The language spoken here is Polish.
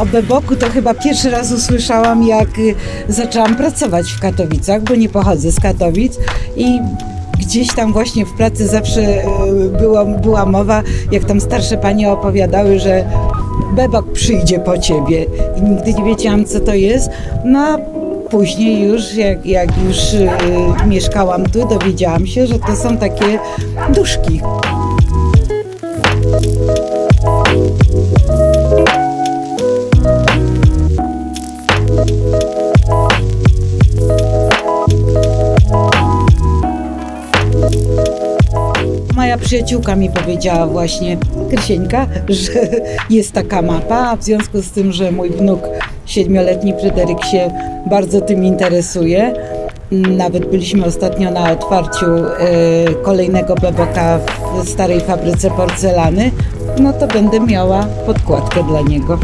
o Beboku to chyba pierwszy raz usłyszałam, jak y, zaczęłam pracować w Katowicach, bo nie pochodzę z Katowic i gdzieś tam właśnie w pracy zawsze y, było, była mowa, jak tam starsze panie opowiadały, że Bebok przyjdzie po ciebie i nigdy nie wiedziałam, co to jest. No później już, jak, jak już y, mieszkałam tu, dowiedziałam się, że to są takie duszki. Moja przyjaciółka mi powiedziała właśnie, Krysieńka, że jest taka mapa, a w związku z tym, że mój wnuk siedmioletni Fryderyk się bardzo tym interesuje, nawet byliśmy ostatnio na otwarciu e, kolejnego beboka w starej fabryce porcelany, no to będę miała podkładkę dla niego.